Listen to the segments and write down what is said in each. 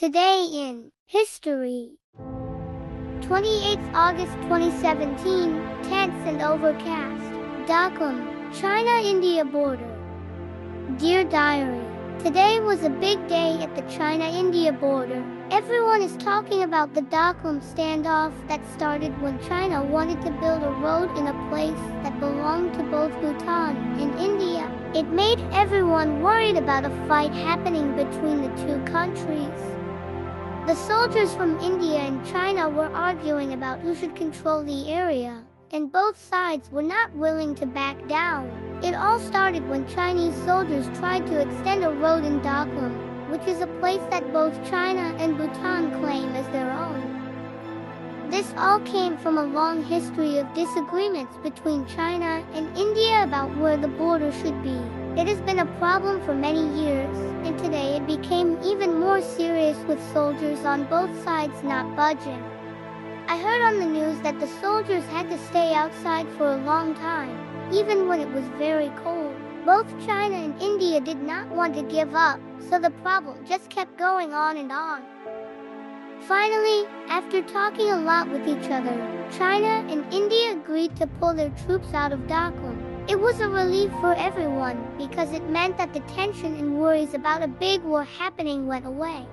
Today in History 28th August 2017, tense and overcast. Doklam, China-India border. Dear Diary, Today was a big day at the China-India border. Everyone is talking about the Doklam standoff that started when China wanted to build a road in a place that belonged to both Bhutan and India. It made everyone worried about a fight happening between the two countries. The soldiers from India and China were arguing about who should control the area, and both sides were not willing to back down. It all started when Chinese soldiers tried to extend a road in Doklam, which is a place that both China and Bhutan claim as their own. This all came from a long history of disagreements between China and India about where the border should be. It has been a problem for many years, and today with soldiers on both sides not budging. I heard on the news that the soldiers had to stay outside for a long time, even when it was very cold. Both China and India did not want to give up, so the problem just kept going on and on. Finally, after talking a lot with each other, China and India agreed to pull their troops out of Doklam. It was a relief for everyone because it meant that the tension and worries about a big war happening went away.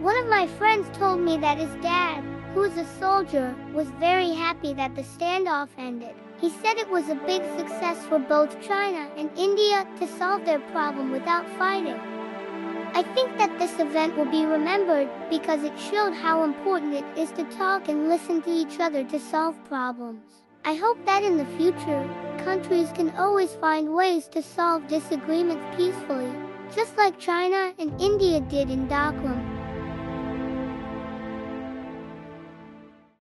One of my friends told me that his dad, who is a soldier, was very happy that the standoff ended. He said it was a big success for both China and India to solve their problem without fighting. I think that this event will be remembered because it showed how important it is to talk and listen to each other to solve problems. I hope that in the future, countries can always find ways to solve disagreements peacefully, just like China and India did in Doklam.